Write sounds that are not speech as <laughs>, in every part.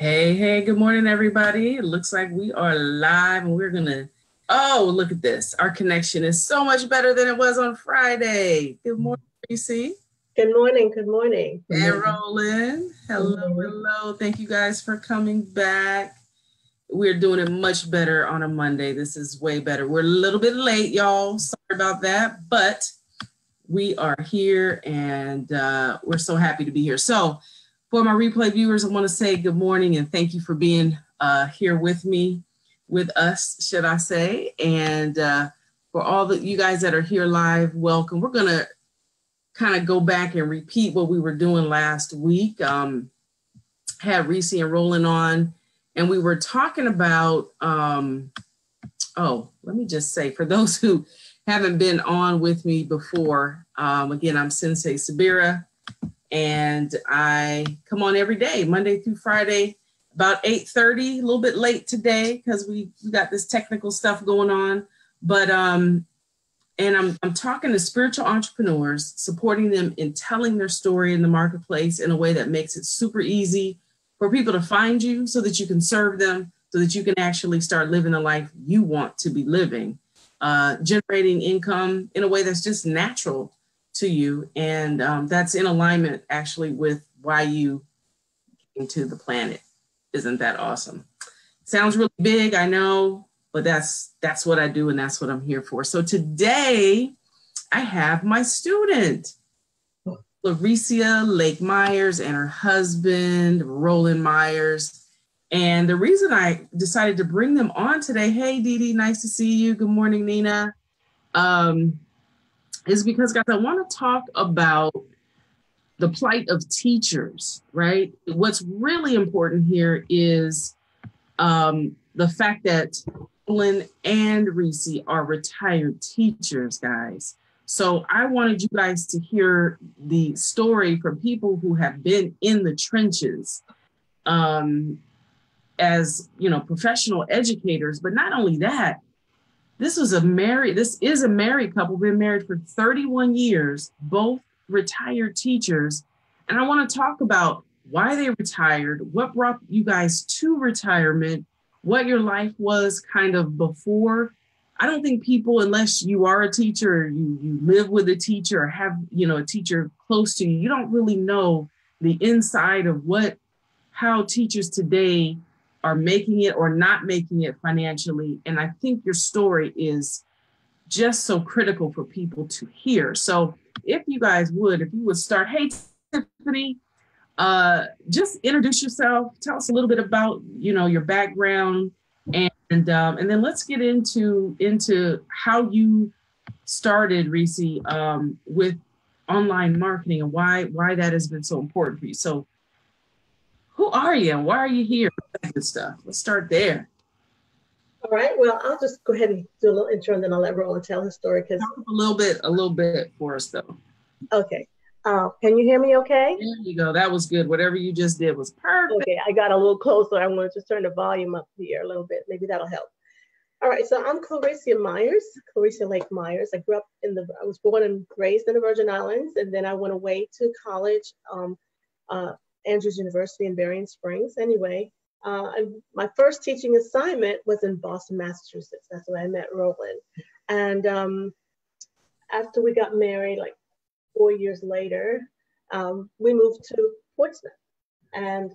Hey, hey, good morning, everybody. It looks like we are live and we're gonna. Oh, look at this. Our connection is so much better than it was on Friday. Good morning, Tracy. Good morning. Good morning. And Roland. Hello, hello. Thank you guys for coming back. We're doing it much better on a Monday. This is way better. We're a little bit late, y'all. Sorry about that, but we are here and uh, we're so happy to be here. So, for my replay viewers, I want to say good morning and thank you for being uh, here with me, with us, should I say. And uh, for all the you guys that are here live, welcome. We're going to kind of go back and repeat what we were doing last week. Um, had Reese and Roland on, and we were talking about, um, oh, let me just say, for those <laughs> who haven't been on with me before, um, again, I'm Sensei Subira and I come on every day, Monday through Friday, about 8:30, a little bit late today because we, we got this technical stuff going on. But um, and I'm I'm talking to spiritual entrepreneurs, supporting them in telling their story in the marketplace in a way that makes it super easy for people to find you so that you can serve them, so that you can actually start living the life you want to be living, uh, generating income in a way that's just natural to you. And um, that's in alignment actually with why you came to the planet. Isn't that awesome? Sounds really big, I know, but that's that's what I do and that's what I'm here for. So today I have my student, Chloricia Lake Myers and her husband, Roland Myers. And the reason I decided to bring them on today, hey Dee Dee, nice to see you. Good morning, Nina. Um, is because, guys, I want to talk about the plight of teachers, right? What's really important here is um, the fact that Lynn and Reese are retired teachers, guys. So I wanted you guys to hear the story from people who have been in the trenches um, as you know professional educators. But not only that, this was a married, this is a married couple, been married for 31 years, both retired teachers. And I want to talk about why they retired, what brought you guys to retirement, what your life was kind of before. I don't think people, unless you are a teacher, you you live with a teacher, or have you know a teacher close to you, you don't really know the inside of what how teachers today are making it or not making it financially. And I think your story is just so critical for people to hear. So if you guys would, if you would start, hey Tiffany, uh, just introduce yourself, tell us a little bit about you know your background, and um, and then let's get into into how you started, Reese, um, with online marketing and why why that has been so important for you. So who are you and why are you here? Good stuff. Let's start there. All right. Well, I'll just go ahead and do a little intro and then I'll let Roland tell his story because a little bit, a little bit for us though. Okay. Uh, can you hear me okay? There you go. That was good. Whatever you just did was perfect. Okay, I got a little closer. I'm going to just turn the volume up here a little bit. Maybe that'll help. All right, so I'm Chloricia Myers, Chloricia Lake Myers. I grew up in the, I was born and raised in the Virgin Islands, and then I went away to college um, uh, Andrews University in Berrien Springs. Anyway, uh, my first teaching assignment was in Boston, Massachusetts. That's where I met Roland. And um, after we got married, like four years later, um, we moved to Portsmouth. And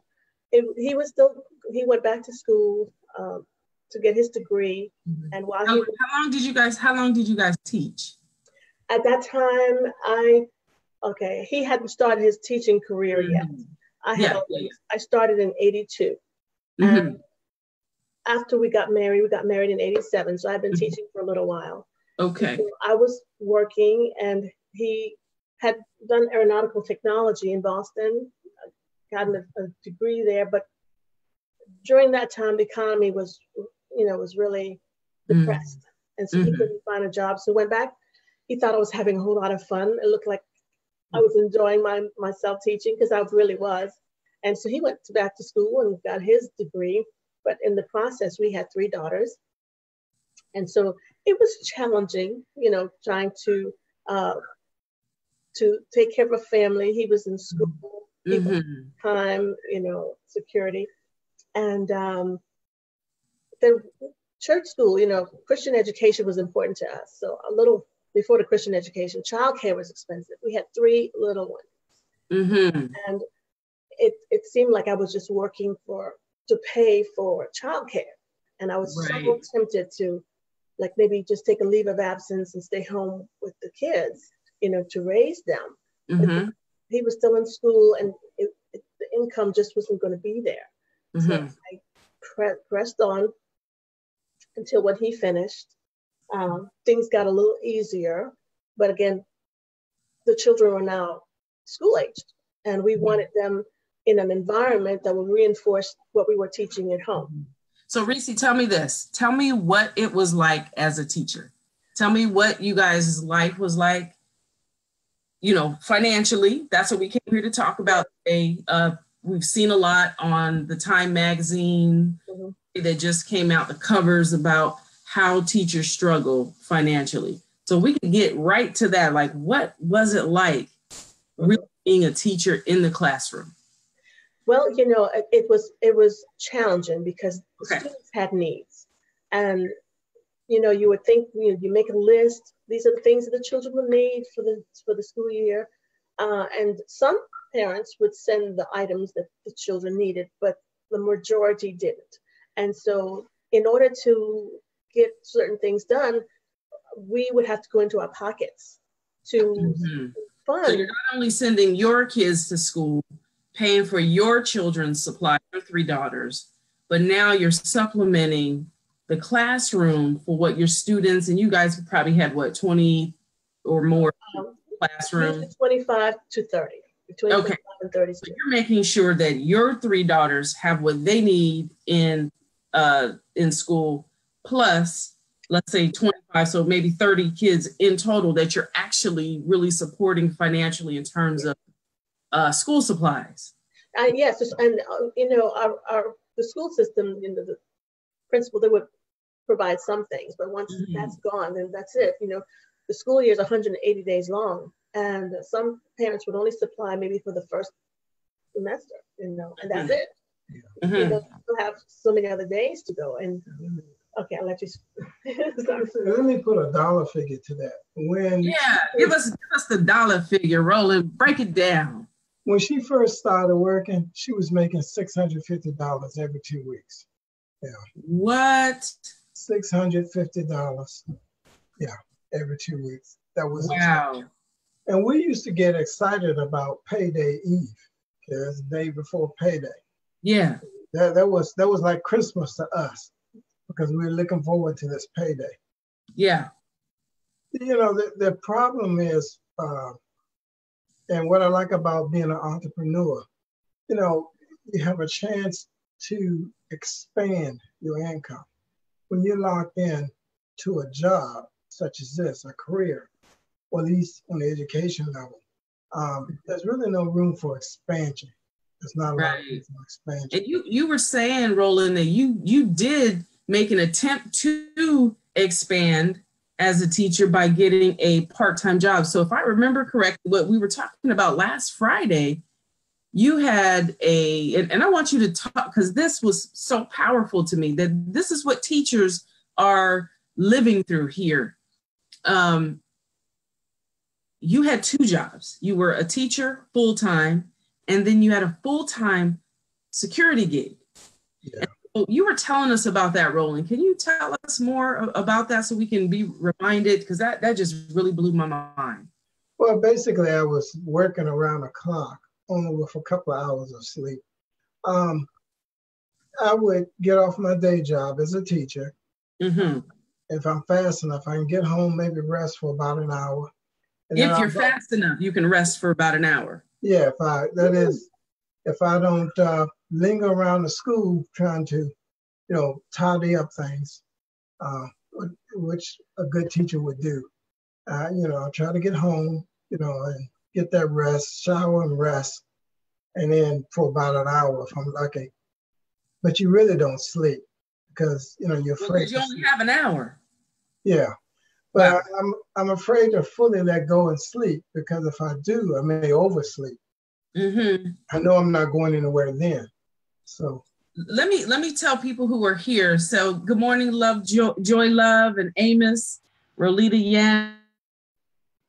it, he was still, he went back to school um, to get his degree. Mm-hmm. And while how, he, how long did you guys, how long did you guys teach? At that time, I, okay, he hadn't started his teaching career mm-hmm. yet. I had yeah. I started in 82. Mm-hmm. And after we got married, we got married in 87. So I've been mm-hmm. teaching for a little while. Okay. So I was working and he had done aeronautical technology in Boston, gotten a, a degree there, but during that time the economy was you know was really mm. depressed mm and so mm-hmm. he couldn't find a job so went back he thought i was having a whole lot of fun it looked like I was enjoying my myself teaching because I really was. And so he went to back to school and got his degree. But in the process, we had three daughters. And so it was challenging, you know, trying to uh, to take care of a family. He was in school, mm-hmm. time, you know, security. And um, the church school, you know, Christian education was important to us. So a little before the Christian education, childcare was expensive. We had three little ones. Mm-hmm. And it, it seemed like I was just working for to pay for childcare. And I was right. so tempted to like maybe just take a leave of absence and stay home with the kids, you know, to raise them. Mm-hmm. He was still in school and it, it, the income just wasn't going to be there. Mm-hmm. So I pre- pressed on until when he finished. Um, things got a little easier, but again, the children were now school aged, and we mm-hmm. wanted them in an environment that would reinforce what we were teaching at home. So, Reese, tell me this. Tell me what it was like as a teacher. Tell me what you guys' life was like, you know, financially. That's what we came here to talk about today. Uh, we've seen a lot on the Time magazine mm-hmm. that just came out, the covers about how teachers struggle financially. So we can get right to that. Like, what was it like really being a teacher in the classroom? Well, you know, it, was it was challenging because okay. students had needs, and you know, you would think you know, you make a list. These are the things that the children will need for the for the school year, uh, and some parents would send the items that the children needed, but the majority didn't. And so, in order to get certain things done, we would have to go into our pockets to mm-hmm. fund. So you're not only sending your kids to school, paying for your children's supply, your three daughters, but now you're supplementing the classroom for what your students and you guys probably had what 20 or more um, classrooms 25 to 30 between okay. and 30 so you're making sure that your three daughters have what they need in uh in school plus let's say 25 so maybe 30 kids in total that you're actually really supporting financially in terms of uh, school supplies. Uh, yes, and uh, you know, our, our the school system, you know, the principal they would provide some things, but once mm-hmm. that's gone, then that's it. You know, the school year is 180 days long, and some parents would only supply maybe for the first semester, you know, and that's mm-hmm. it. Yeah. Mm-hmm. You know, have so many other days to go, and mm-hmm. Okay, I'll let you. <laughs> let me put a dollar figure to that. When yeah, give us give us the dollar figure, Roland. Break it down. When she first started working, she was making six hundred fifty dollars every two weeks. Yeah. What? Six hundred fifty dollars. Yeah, every two weeks. That was wow. And we used to get excited about payday eve, because the day before payday. Yeah. That, that was that was like Christmas to us because we're looking forward to this payday. Yeah. You know, the, the problem is, uh, and what I like about being an entrepreneur, you know, you have a chance to expand your income. When you're locked in to a job such as this, a career, or at least on the education level, um, there's really no room for expansion. There's not a right. lot of room for expansion. And you you were saying, Roland, that you you did make an attempt to expand as a teacher by getting a part-time job. So if I remember correctly, what we were talking about last Friday, you had a, and, and I want you to talk because this was so powerful to me that this is what teachers are living through here. Um, you had two jobs. You were a teacher full-time, and then you had a full-time security gig. Yeah you were telling us about that, Roland. Can you tell us more about that so we can be reminded? Because that, that just really blew my mind. Well, basically, I was working around the clock, only with a couple of hours of sleep. Um, I would get off my day job as a teacher. Mm-hmm. If I'm fast enough, I can get home, maybe rest for about an hour. if you're fast enough, you can rest for about an hour. Yeah, if I that is, if I don't uh, linger around the school trying to, you know, tidy up things, uh, which a good teacher would do. Uh, you know, try to get home, you know, and get that rest, shower and rest, and then for about an hour if I'm lucky. But you really don't sleep because you know you're afraid. Well, you only have an hour. Yeah, but wow. I'm I'm afraid to fully let go and sleep because if I do, I may oversleep. Mm-hmm. I know I'm not going anywhere then. So let me let me tell people who are here. So good morning, love, joy, joy love, and Amos, Rolita Yan.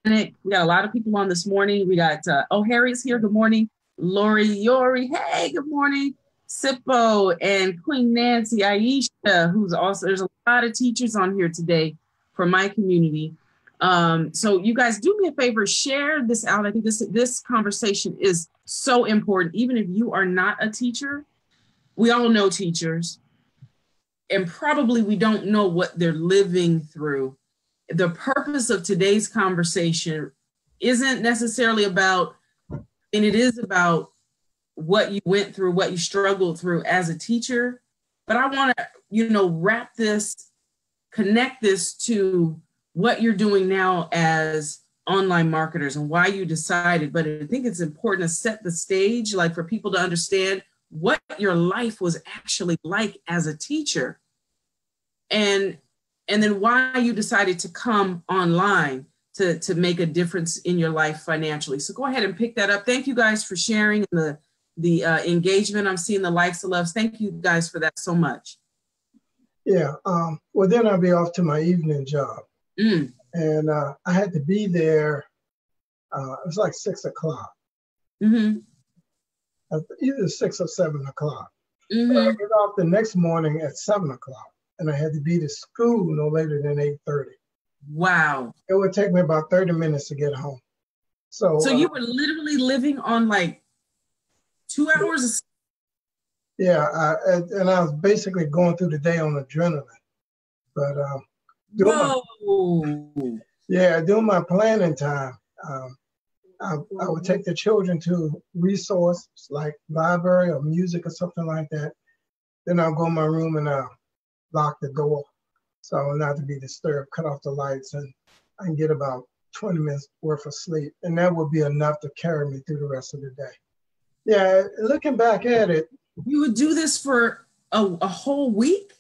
We got a lot of people on this morning. We got uh, oh Harry's here. Good morning, Lori Yori. Hey, good morning, Sippo and Queen Nancy Aisha, who's also there's a lot of teachers on here today for my community. Um, so you guys do me a favor, share this out. I think this this conversation is so important, even if you are not a teacher we all know teachers, and probably we don't know what they're living through. The purpose of today's conversation isn't necessarily about, and it is about what you went through, what you struggled through as a teacher. But I want to, you know, wrap this, connect this to what you're doing now as online marketers and why you decided. But I think it's important to set the stage, like for people to understand what your life was actually like as a teacher and and then why you decided to come online to to make a difference in your life financially. So go ahead and pick that up. Thank you guys for sharing the the uh, engagement. I'm seeing the likes and loves. Thank you guys for that so much. Yeah um, well then i'll be off to my evening job. Mm. and uh, i had to be there uh, it was like six o'clock. Mm-hmm either six or seven o'clock. Mm-hmm. I get off the next morning at seven o'clock, and I had to be to school no later than eight thirty. Wow! It would take me about thirty minutes to get home. So, so you uh, were literally living on like two hours. Yeah, I, and I was basically going through the day on adrenaline. But um, Whoa! My, yeah, during my planning time, um, I, I would take the children to resources like library or music or something like that. Then I'll go in my room and I'll lock the door so I will not to be disturbed, cut off the lights, and I can get about 20 minutes worth of sleep. And that would be enough to carry me through the rest of the day. Yeah, looking back at it. You would do this for a, a whole week?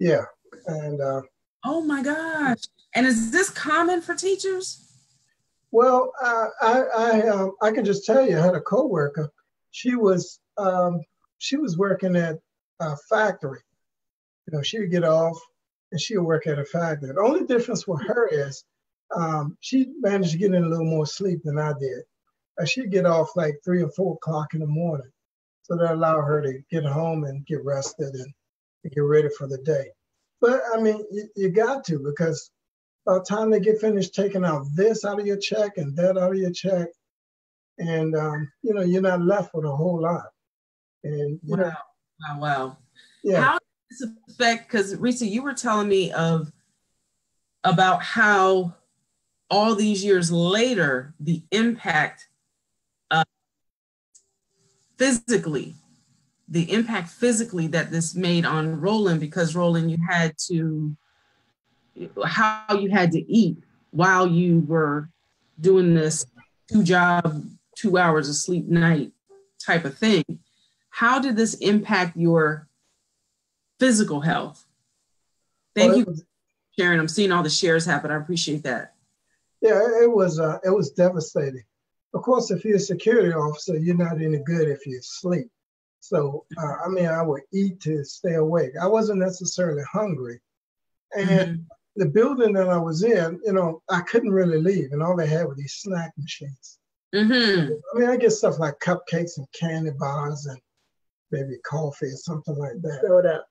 Yeah. And uh, oh my gosh. And is this common for teachers? Well, uh, I I, um, I can just tell you, I had a coworker. She was um, she was working at a factory. You know, she would get off and she would work at a factory. The only difference with her is um, she managed to get in a little more sleep than I did. Uh, she'd get off like three or four o'clock in the morning, so that allowed her to get home and get rested and, and get ready for the day. But I mean, you, you got to because by the time they get finished taking out this out of your check and that out of your check, and um, you know you're not left with a whole lot. And wow, know, wow, wow. Yeah. How does this affect? Because Risa, you were telling me of about how all these years later the impact uh, physically the impact physically that this made on Roland because Roland you had to how you had to eat while you were doing this two job, two hours of sleep night type of thing. How did this impact your physical health? Thank well, you, was, Sharon. I'm seeing all the shares happen. I appreciate that. Yeah, it was uh, it was devastating. Of course, if you're a security officer, you're not any good if you sleep. So, uh, I mean, I would eat to stay awake. I wasn't necessarily hungry, and mm-hmm the building that I was in, you know, I couldn't really leave, and all they had were these snack machines. Mm-hmm. I mean, I get stuff like cupcakes and candy bars and maybe coffee or something like that. Soda.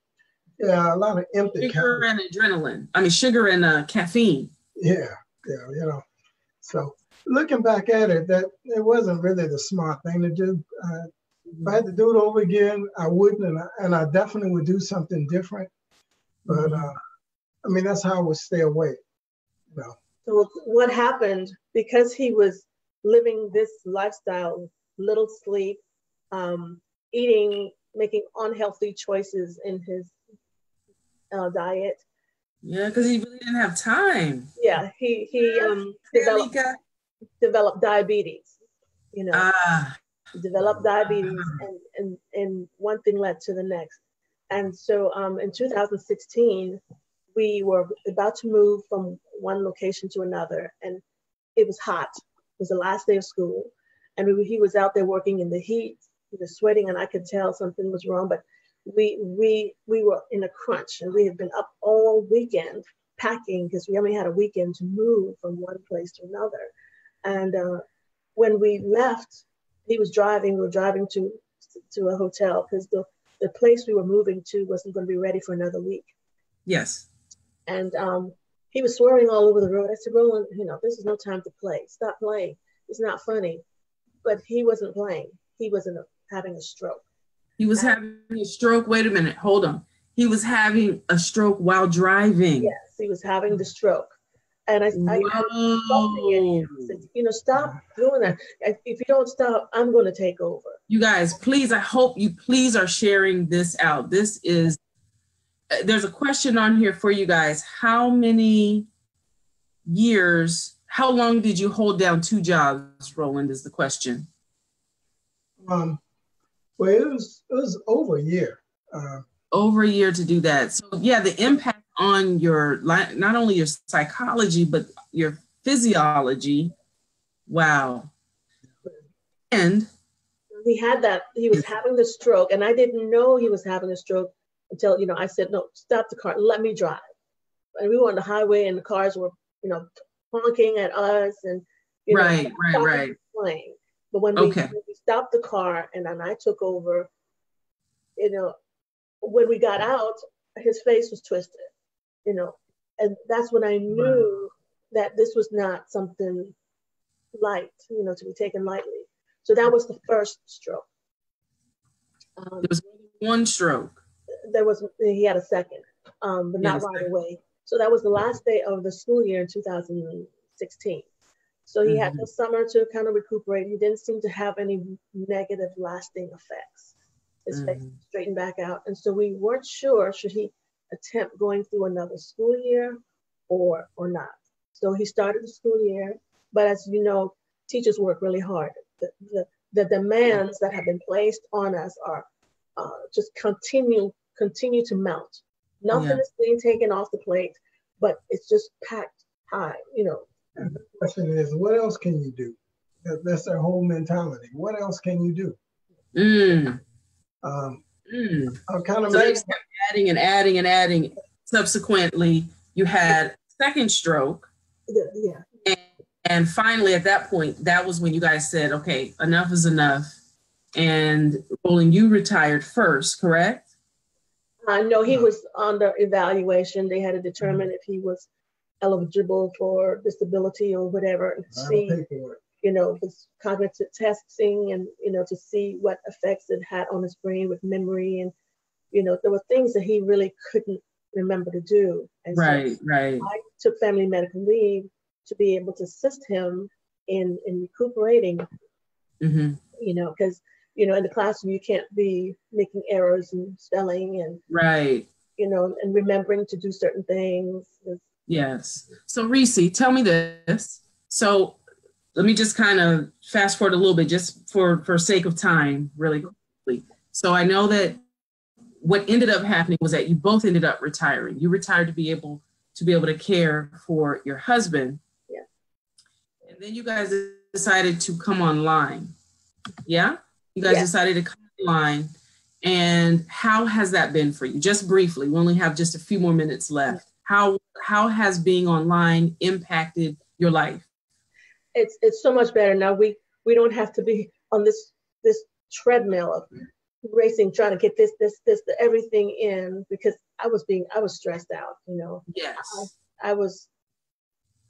Yeah, a lot of empty sugar calories. and adrenaline. I mean, sugar and uh, caffeine. Yeah, yeah, you know. So looking back at it, that it wasn't really the smart thing to do. Uh, if I had to do it over again, I wouldn't, and I, and I definitely would do something different. But mm-hmm. uh, I mean, that's how I would stay away. You know. So what happened because he was living this lifestyle, little sleep, um, eating, making unhealthy choices in his uh, diet. Yeah, because he really didn't have time. Yeah, he he um, developed, developed diabetes. You know, ah. developed diabetes, and, and and one thing led to the next. And so um, in 2016, we were about to move from one location to another, and it was hot. It was the last day of school, and we, he was out there working in the heat. He was sweating, and I could tell something was wrong. But we we we were in a crunch and we had been up all weekend packing because we only had a weekend to move from one place to another. And uh, when we left, he was driving. We were driving to to a hotel because the the place we were moving to wasn't going to be ready for another week. Yes. And um, he was swearing all over the road. I said, Roland, you know, this is no time to play. Stop playing. It's not funny. But he wasn't playing. He was a, having a stroke. He was having a stroke. Wait a minute. Hold on. He was having a stroke while driving. Yes, he was having the stroke. And I, I, I said, you know, stop doing that. If you don't stop, I'm going to take over. You guys, please, I hope you please are sharing this out. This is, there's a question on here for you guys. How many years, how long did you hold down two jobs, Roland, is the question. Um, well, it was it was over a year. Uh, over a year to do that. So yeah, the impact on your not only your psychology but your physiology. Wow. And he had that. He was having the stroke, and I didn't know he was having a stroke until you know I said, "No, stop the car. Let me drive." And we were on the highway, and the cars were you know honking at us, and you know, right, right, right. Playing. But when we, when we stopped the car and then I took over, you know, when we got out, his face was twisted, you know, and that's when I knew that this was not something light, you know, to be taken lightly. So that was the first stroke. Um, there was one stroke. There was he had a second, um, but not yes. right away. So that was the last day of the school year in 2016. So he mm-hmm. had the summer to kind of recuperate. He didn't seem to have any negative lasting effects. His mm-hmm. face straightened back out. And so we weren't sure should he attempt going through another school year or or not. So he started the school year, but as you know, teachers work really hard. The, the, the demands that have been placed on us are uh, just continue continue to mount. Nothing yeah. is being taken off the plate, but it's just packed high. You know, and the question is, what else can you do? That's their whole mentality. What else can you do? Mm. Um, mm. I'm kind of so they kept adding and adding and adding. Subsequently, you had second stroke. Yeah. And, and finally, at that point, that was when you guys said, "Okay, enough is enough." And Roland, you retired first, correct? Uh, no, he was under evaluation. They had to determine mm-hmm. if he was eligible for disability or whatever and see, you know, his cognitive testing and, you know, to see what effects it had on his brain with memory. And, you know, there were things that he really couldn't remember to do. And right, so right. I took family medical leave to be able to assist him in, in recuperating, mm-hmm. you know, because, you know, in the classroom, you can't be making errors and spelling and, right. you know, and remembering to do certain things. Yes. So Reese, tell me this. So let me just kind of fast forward a little bit just for for sake of time really quickly. So I know that what ended up happening was that you both ended up retiring. You retired to be able to be able to care for your husband. Yeah. And then you guys decided to come online. Yeah? You guys yeah. decided to come online. And how has that been for you? Just briefly, we only have just a few more minutes left how how has being online impacted your life it's it's so much better now we we don't have to be on this this treadmill of racing trying to get this this this the, everything in because i was being i was stressed out you know yes i, I was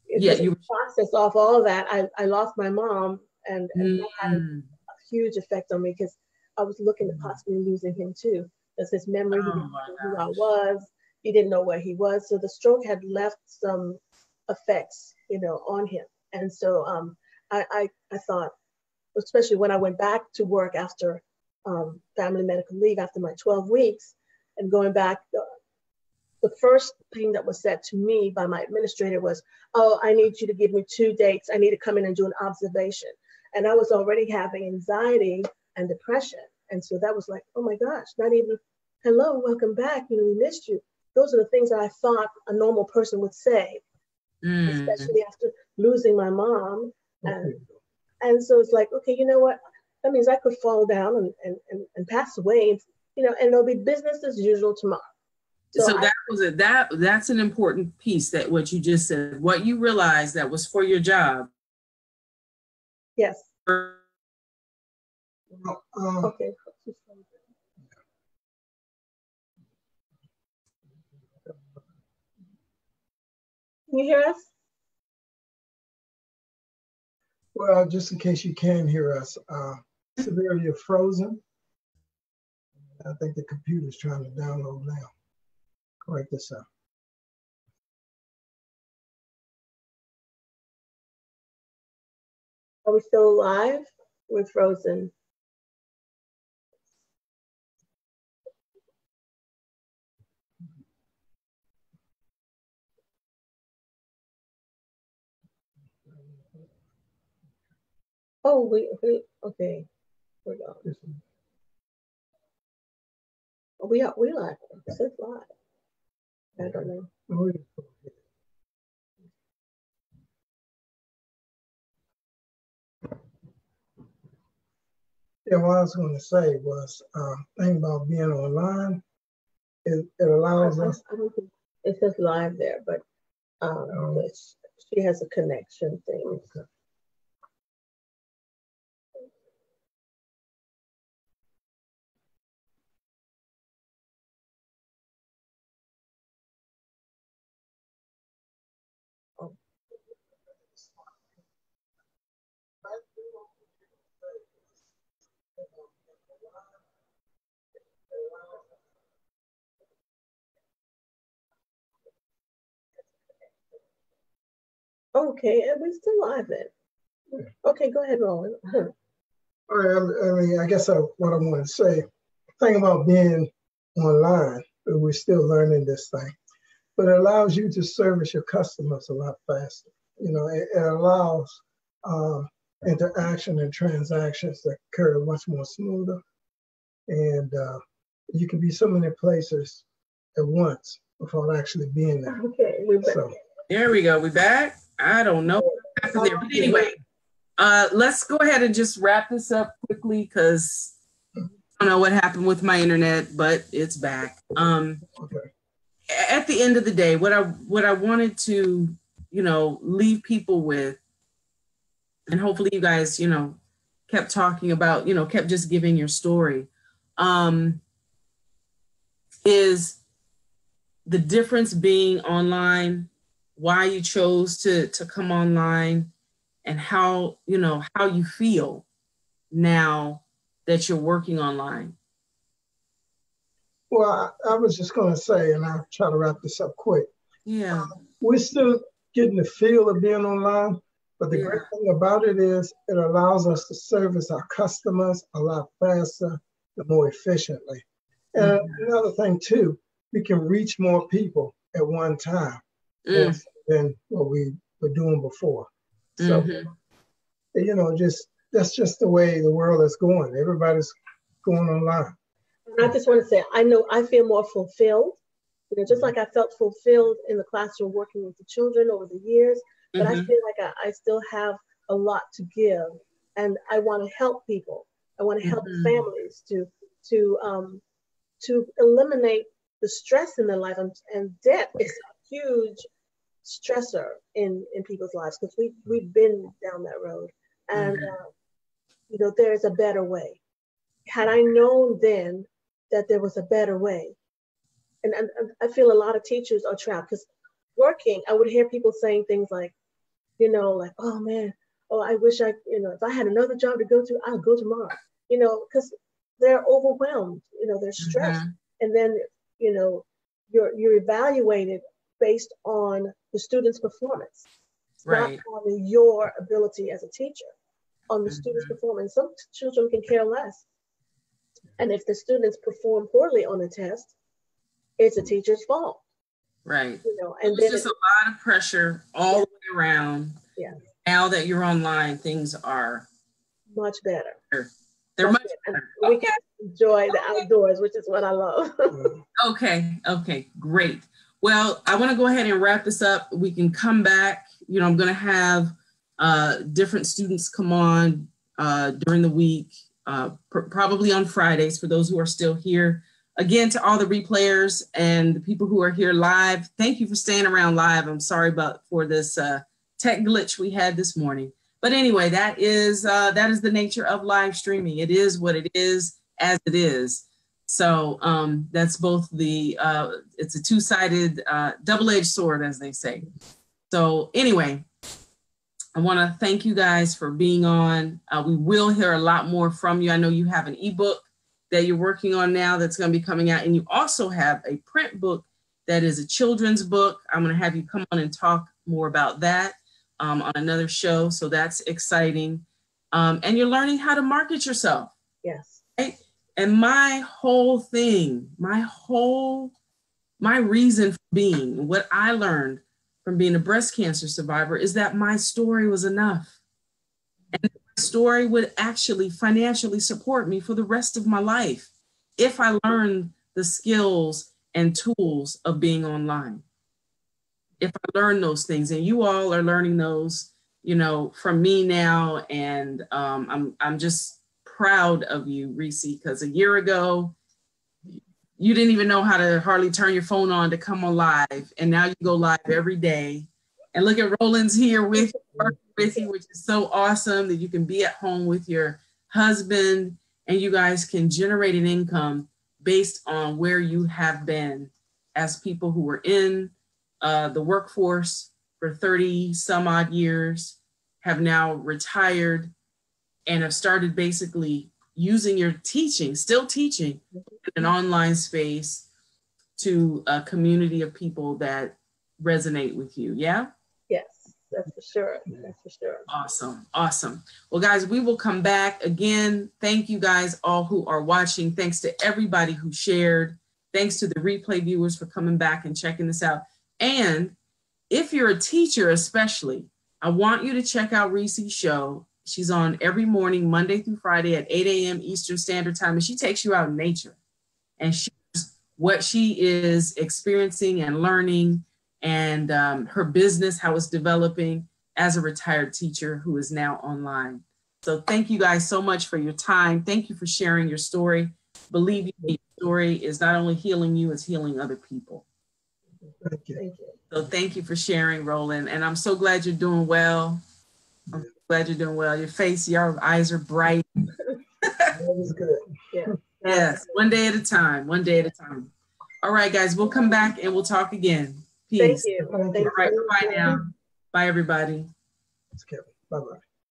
yeah you process off all that i i lost my mom and, and mm. That had a, mm. a huge effect on me because i was looking at possibly losing him too because his memory oh, who i was he didn't know where he was. So the stroke had left some effects, you know, on him. And so um, I, I, I thought, especially when I went back to work after um, family medical leave after my 12 weeks and going back, uh, the first thing that was said to me by my administrator was, Oh, I need you to give me two dates. I need to come in and do an observation. And I was already having anxiety and depression. And so that was like, Oh my gosh, not even, hello, welcome back. You know, we missed you those are the things that I thought a normal person would say, mm. especially after losing my mom. And, and so it's like, okay, you know what? That means I could fall down and, and, and, and pass away, you know, and it'll be business as usual tomorrow. So, so that I, was it. That that's an important piece that what you just said. What you realized that was for your job. Yes. Um, okay. Can you hear us? Well, just in case you can hear us, uh, severely you're frozen. I think the computer's trying to download now. Correct this out. Are we still live? We're frozen. Oh, we, we okay. We're gone. We are we live. It says live. I don't know. Yeah, what I was going to say was, uh, thing about being online, it, it allows I, us. I don't think it says live there, but um, oh. she has a connection thing. Okay. Okay, and we still live then. Okay, go ahead, Roland. <laughs> All right, I mean, I guess I, what I want to say, thing about being online, we're still learning this thing, but it allows you to service your customers a lot faster. You know, it, it allows uh, interaction and transactions to occur much more smoother. And uh, you can be so many places at once without actually being there. Okay, we're back. So, there we go. We're back. I don't know what happened there. But anyway, uh, let's go ahead and just wrap this up quickly because I don't know what happened with my internet, but it's back. Um, okay. At the end of the day, what I what I wanted to, you know, leave people with, and hopefully you guys, you know, kept talking about, you know, kept just giving your story, um, is the difference being online why you chose to to come online and how you know how you feel now that you're working online? Well i, I was just going to say and i'll try to wrap this up quick. Yeah. Uh, we're still getting the feel of being online but the yeah. great thing about it is it allows us to service our customers a lot faster and more efficiently. And mm-hmm. another thing too we can reach more people at one time. Mm than what we were doing before. So, mm-hmm. you know, just that's just the way the world is going. Everybody's going online. And I just want to say, I know I feel more fulfilled. You know, just like I felt fulfilled in the classroom working with the children over the years, but mm-hmm. I feel like I, I, still have a lot to give, and I want to help people. I want to help mm-hmm. families to to um, to eliminate the stress in their life, and, and debt is a huge stressor in in people's lives because we we've been down that road and mm-hmm. uh, you know there is a better way had i known then that there was a better way and, and, and i feel a lot of teachers are trapped because working i would hear people saying things like you know like oh man oh i wish i you know if i had another job to go to i'll go tomorrow you know because they're overwhelmed you know they're stressed mm-hmm. and then you know you're you're evaluated based on the student's performance, right. not on your ability as a teacher, on the mm-hmm. student's performance. Some children can care less. And if the students perform poorly on a test, it's a teacher's fault. Right. You know, and there's just a lot of pressure all the way around. Yeah. Now that you're online, things are much better. They're much better. We okay. can enjoy the outdoors, which is what I love. <laughs> okay. Okay. Great. Well, I want to go ahead and wrap this up. We can come back. You know, I'm going to have uh, different students come on uh, during the week, uh, pr- probably on Fridays for those who are still here. again, to all the replayers and the people who are here live, thank you for staying around live. I'm sorry about for this uh, tech glitch we had this morning. But anyway, that is uh, that is the nature of live streaming. It is what it is as it is. So um, that's both the uh, it's a two-sided uh, double-edged sword, as they say. So anyway, I want to thank you guys for being on. Uh, we will hear a lot more from you. I know you have an ebook that you're working on now that's going to be coming out, and you also have a print book that is a children's book. I'm going to have you come on and talk more about that um, on another show. So that's exciting. Um, and you're learning how to market yourself. Yes. Right? And my whole thing, my whole, my reason for being, what I learned from being a breast cancer survivor is that my story was enough. And my story would actually financially support me for the rest of my life if I learned the skills and tools of being online if I learn those things, and you all are learning those, you know, from me now, and um, I'm I'm just proud of you, Reese, because a year ago you didn't even know how to hardly turn your phone on to come on live, and now you go live every day. And look at Roland's here with with you, which is so awesome that you can be at home with your husband and you guys can generate an income based on where you have been as people who were in uh, the workforce for 30 some odd years, have now retired, and have started basically using your teaching, still teaching in an online space to a community of people that resonate with you. Yeah? Yes, that's for sure. That's for sure. Awesome. Awesome. Well, guys, we will come back again. Thank you guys all who are watching. Thanks to everybody who shared. Thanks to the replay viewers for coming back and checking this out. And if you're a teacher, especially, I want you to check out Reese's show. She's on every morning, Monday through Friday at 8 a.m. Eastern Standard Time, and she takes you out in nature and shares what she is experiencing and learning and um, her business, how it's developing as a retired teacher who is now online. So thank you guys so much for your time. Thank you for sharing your story. Believe me, your story is not only healing you, it's healing other people. Thank you. Thank you. So thank you for sharing, Roland. And I'm so glad you're doing well. I'm glad you're doing well. Your face, your eyes are bright. <laughs> that was good. Yeah. Yes, one day at a time, one day at a time. All right, guys, we'll come back and we'll talk again. Peace. Thank you. Thank you. All right, bye now. Bye, everybody. It's Kevin. Bye bye.